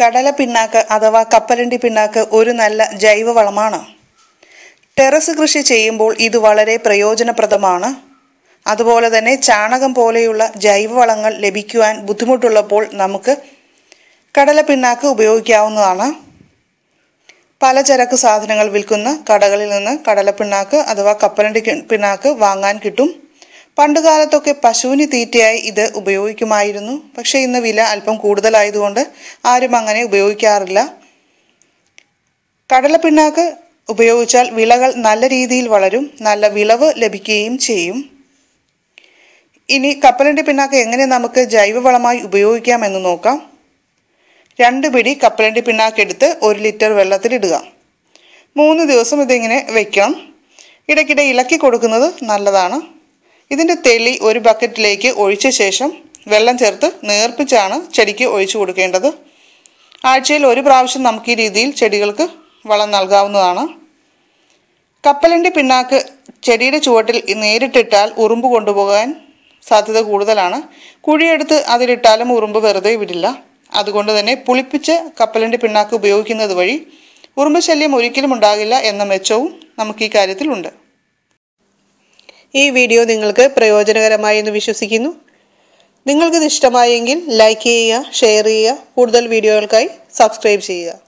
കടല പിണ്ണാക്ക് അഥവാ കപ്പലണ്ടി പിണ്ണാക്ക് ഒരു നല്ല ജൈവവളമാണ്. ടെറസ് കൃഷി ചെയ്യുമ്പോൾ ഇത് വളരെ പ്രയോജനപ്രദമാണ്. അതുപോലെ തന്നെ ചാണകം പോലെയുള്ള ജൈവവളങ്ങൾ ലഭിക്കുവാൻ ബുദ്ധിമുട്ടുള്ളപ്പോൾ നമുക്ക് കടല പിണ്ണാക്ക് ഉപയോഗിക്കാവുന്നതാണ്. പലചരക്ക് സാധനങ്ങൾ വിൽക്കുന്ന കടകളിൽ നിന്ന് കടല പിണ്ണാക്ക് അഥവാ കപ്പലണ്ടി പിണ്ണാക്ക് വാങ്ങാൻ കിട്ടും. പണ്ടുകാലത്തൊക്കെ പശുവിന് തീറ്റയായി ഇത് ഉപയോഗിക്കുമായിരുന്നു. പക്ഷേ ഇന്ന് വില അല്പം കൂടുതലായതുകൊണ്ട് ആരും അങ്ങനെ ഉപയോഗിക്കാറില്ല. കടലപ്പിണ്ണാക്ക് ഉപയോഗിച്ചാൽ വിളകൾ നല്ല രീതിയിൽ വളരും നല്ല വിളവ് ലഭിക്കുകയും ചെയ്യും. ഇനി കപ്പലണ്ടി പിണ്ണാക്ക് എങ്ങനെ നമുക്ക് ജൈവവളമായി ഉപയോഗിക്കാമെന്ന് നോക്കാം. രണ്ട് പിടി കപ്പലണ്ടി പിണ്ണാക്ക് എടുത്ത് ഒരു ലിറ്റർ വെള്ളത്തിലിടുക മൂന്ന് ദിവസം ഇതിങ്ങനെ വയ്ക്കണം ഇടയ്ക്കിടെ ഇളക്കി കൊടുക്കുന്നത് നല്ലതാണ്. ഇതിന്റെ തെളി ഒരു ബക്കറ്റിലേക്ക് ഒഴിച്ച ശേഷം വെള്ളം ചേർത്ത് നേർപ്പിച്ചാണ് ചെടിക്ക് ഒഴിച്ചു കൊടുക്കേണ്ടത്. ആഴ്ചയിൽ ഒരു പ്രാവശ്യം നമുക്ക് ഈ രീതിയിൽ ചെടികൾക്ക് വളം നൽകാവുന്നതാണ്. കപ്പലിന്റെ പിണ്ണാക്ക് ചെടിയുടെ ചുവട്ടിൽ നേരിട്ടിട്ടാൽ ഉറുമ്പ് കൊണ്ടുപോകാൻ സാധ്യത കൂടുതലാണ്. കുഴിയെടുത്ത് അതിലിട്ടാലും ഉറുമ്പ് വെറുതെ വിടില്ല. അതുകൊണ്ട് തന്നെ പുളിപ്പിച്ച് കപ്പലിന്റെ പിണ്ണാക്ക് ഉപയോഗിക്കുന്നത് വഴി ഉറുമ്പ് ശല്യം ഒരിക്കലും ഉണ്ടാകില്ല എന്ന മെച്ചവും നമുക്ക് ഈ കാര്യത്തിലുണ്ട്. ഈ വീഡിയോ നിങ്ങൾക്ക് പ്രയോജനകരമായി എന്ന് വിശ്വസിക്കുന്നു. നിങ്ങൾക്കിത് ഇഷ്ടമായെങ്കിൽ ലൈക്ക് ചെയ്യുക ഷെയർ ചെയ്യുക കൂടുതൽ വീഡിയോകൾക്കായി സബ്സ്ക്രൈബ് ചെയ്യുക.